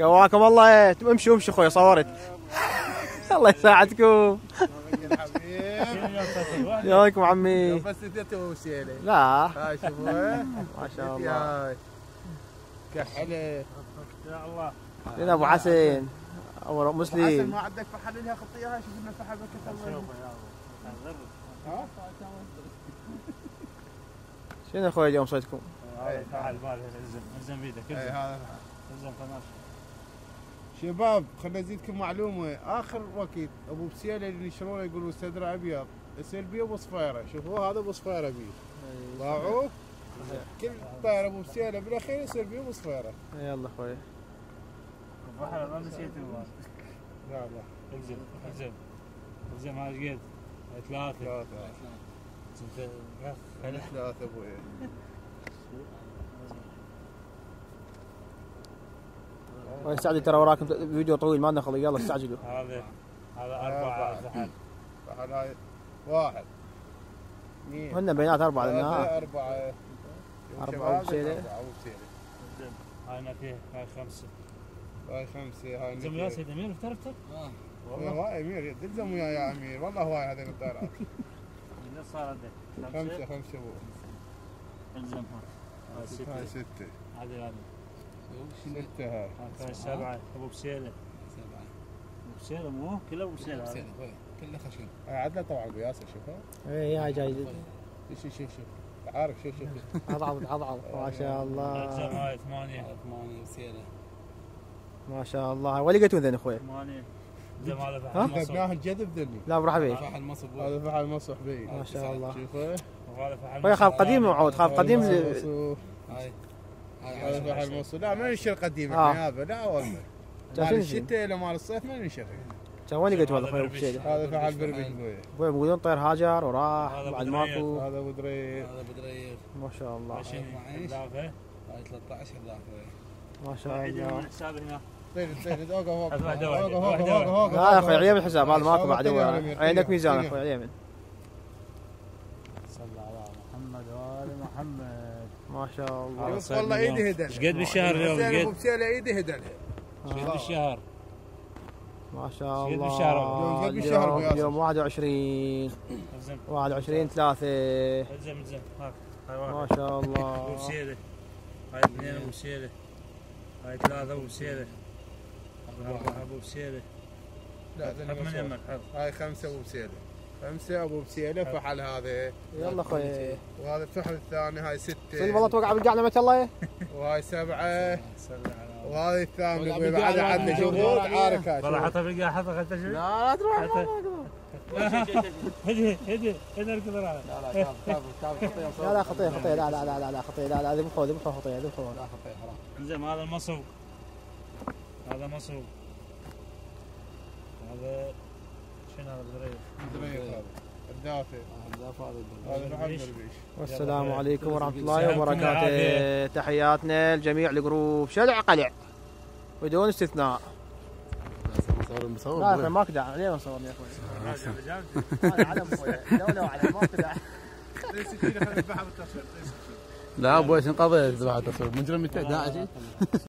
قواكم الله. إيه. امشوا امشوا أخوي صورت. الله يساعدكم. ياكم عمي. بس إنت وسيله لا. هاي شوفوا ما شاء الله. كحله يا الله. لنا أبو حسن أبو حسن مسلم. ما عندك فحل لها خطيه هاي شوف لنا فحل بكت الله. ها؟ شنو أخوي اليوم صيدكم؟ هذا فعل ماله الزم الزم بيدك هذا. الزم قناش شباب خليني أزيدكم معلومة. آخر وقت أبو بسيله اللي ينشرونه يقولوا صدر ابيض يصير بيه ابو صفيره شوفوا هذا ابو صفيره بيه باعوه كل طير أبو بسيله بالأخير يصير بيه ابو صفيره يلا أخوي بحر ما نسيت لا لا. الزم الزم الزم هذا قد. ثلاثة. ثلاثة. خلي ثلاثة أبوي. يسعدك ترى وراكم فيديو طويل ما نخلي يلا استعجلوا. هذا هذا أربعة هاي واحد. اثنين هن بينات أربعة لأنها ثلاثة أربعة. أربعة وبسيلة. أربعة وبسيلة الزم هاي ما فيه هاي خمسة. هاي خمسة هاي الزم يا سيد أمير افتر افتر والله والله. أمير تلزم وياي يا أمير. والله هواي هذين الطيرات من صار عندك خمسة؟ خمسة أبو الزم هاي هاي ستة ستة. هذه هذه. هاي سبعة. أبو بسيلة. سبعة أبو بسيلة مو؟ كله أبو بسيلة. كله خشن عدله طبعا بياسر شوفها اي هاي جاي. شوف شوف شوف شوف. عارف شوف شوف. عضعض عضعض ما شاء الله. هاي ثمانية. ثمانية وسيلة ما شاء الله. وين لقيتون ذن أخوي؟ ثمانية. ذبناه الجذب ذني. لا بروح ابي فحل مصب هذا فحل مصح بي. ما شاء الله. شوفه وهذا فحل مصر خاف قديم معود خاف قديم. هاي. هذا لا ما ننشر قديم آه. إحنا يابا لا والله. مال الشتاء إلى مال الصيف ما ننشر كان وين لقيت والله أخوي ابو؟ هذا فحل بربش بويه أبوي بيقولون طير هاجر وراح هذا بعد. ماكو. هذا ابو درير هذا بدرير. ما شاء الله. عشرين معيش. ثلاثة هاي 13 ذاك ما شاء عيد الله. حساب هنا. طير طير أوقف أوقف أوقف. أوقف واحدة أوقف أوقف. لا يا أخوي عيب الحساب هذا ماكو بعد عندك ميزان. أخوي اليمن صلى على محمد وآل محمد. ما شاء الله بس والله ايدي هدل إيش قد بالشهر اليوم ابو إيش بسيله ايدي قد إيش قد بالشهر؟ ما شاء الله بالشهر؟ قد بالشهر أبو اليوم ياسر. اليوم 21 الزم 21 3 الزم الزم هاك. هاي ما واحد. شاء ابو الله بسيلة هاي اثنين ابو هاي ثلاثة ابو بسيلة أربعة ابو بسيلة لا من. يمك حط. هاي خمسة ابو بسيله خمسه أبو بسيله فحل هذا يلا أخوي وهذا الفحل الثاني هاي صدق سته والله توقع بالقاع نعمة الله وهاي سبعة. والله أبوي بالقاع بعد لا عندنا عليه. عاركه والله. حطها القاع حطها خلت لا لا تروح هدي هدي هدي اركض لا لا لا لا خطيه خطيه لا لا لا لا لا خطيه لا لا ذبحوه ذبحوه خطيه ذبحوه لا خطية حرام انزين هذا المصوب هذا مصوب هذا شنو هذا الدافع والسلام عليكم ورحمة الله وبركاته. تحياتنا لجميع الجروب شلع قلع بدون استثناء مصور مصور لا أخوي ماك داعي ليه ما صورني يا أخوي هذا علم أخوي دولة وعلم ماك داعي لا أبوي انقضيت بعد تصوير مجرم داعش